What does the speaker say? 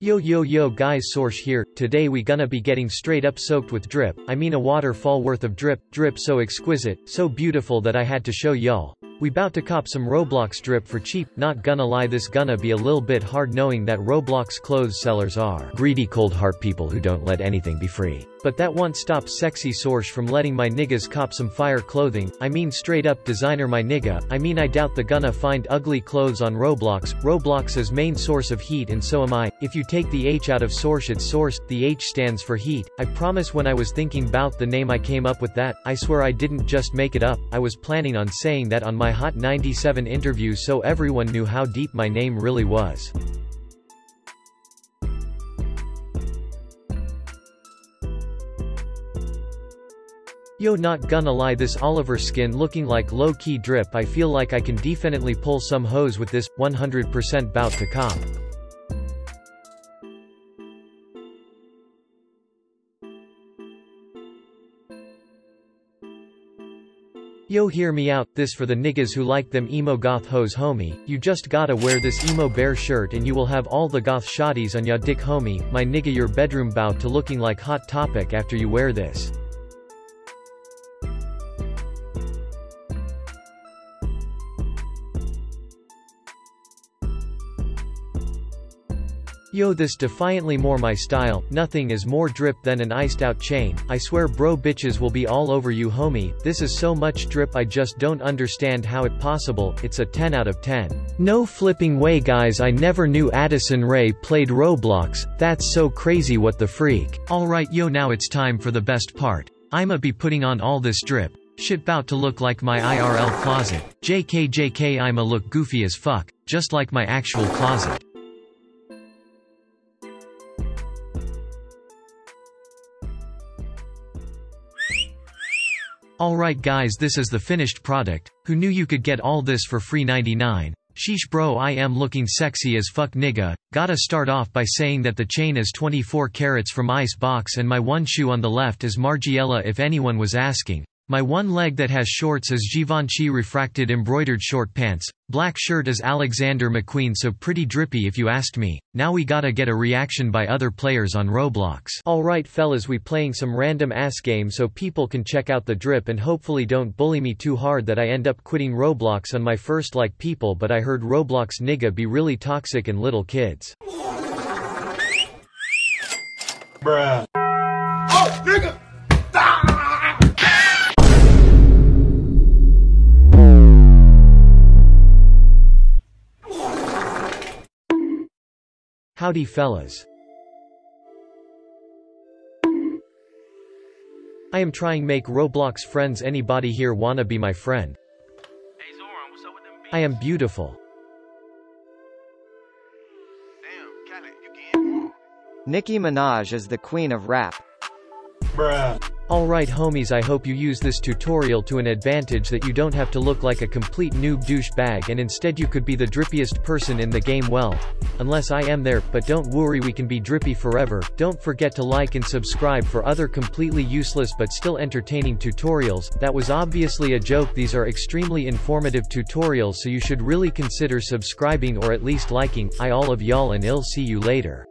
Yo yo yo guys Sourche here, today we gonna be getting straight up soaked with drip, I mean a waterfall worth of drip, drip so exquisite, so beautiful that I had to show y'all. We bout to cop some Roblox drip for cheap, not gonna lie this gonna be a little bit hard knowing that Roblox clothes sellers are greedy cold heart people who don't let anything be free. But that won't stop sexy Sourche from letting my niggas cop some fire clothing, I mean straight up designer my nigga, I mean I doubt the gonna find ugly clothes on Roblox, Roblox is main source of heat and so am I, if you take the H out of Sourche it's source, the H stands for heat, I promise when I was thinking bout the name I came up with that, I swear I didn't just make it up, I was planning on saying that on my Hot 97 interview so everyone knew how deep my name really was. Yo not gonna lie this Oliver skin looking like low-key drip I feel like I can definitely pull some hose with this, 100% bout to cop. Yo hear me out, this for the niggas who like them emo goth hoes homie, you just gotta wear this emo bear shirt and you will have all the goth shotties on ya dick homie, my nigga your bedroom bout to looking like hot topic after you wear this. Yo this defiantly more my style, nothing is more drip than an iced out chain, I swear bro bitches will be all over you homie, this is so much drip I just don't understand how it possible, it's a 10 out of 10. No flipping way guys I never knew Addison Rae played Roblox, that's so crazy what the freak. Alright yo now it's time for the best part. I'ma be putting on all this drip. Shit bout to look like my IRL closet. JK JK I'ma look goofy as fuck, just like my actual closet. Alright guys this is the finished product, who knew you could get all this for free 99? Sheesh bro I am looking sexy as fuck nigga, gotta start off by saying that the chain is 24 carats from Icebox and my one shoe on the left is Margiela if anyone was asking. My one leg that has shorts is Givenchy refracted embroidered short pants, black shirt is Alexander McQueen so pretty drippy if you asked me, now we gotta get a reaction by other players on Roblox. Alright fellas we playing some random ass game so people can check out the drip and hopefully don't bully me too hard that I end up quitting Roblox on my first like people but I heard Roblox nigga be really toxic and little kids. Bruh. Oh, nigga! Howdy fellas. I am trying make Roblox friends anybody here wanna be my friend. Hey Zoran, what's up with them? I am beautiful. Damn, Khaled, you getting? Nicki Minaj is the queen of rap. Bruh. Alright homies I hope you use this tutorial to an advantage that you don't have to look like a complete noob douchebag and instead you could be the drippiest person in the game well. Unless I am there, but don't worry we can be drippy forever, don't forget to like and subscribe for other completely useless but still entertaining tutorials, that was obviously a joke these are extremely informative tutorials so you should really consider subscribing or at least liking, I all of y'all and I'll see you later.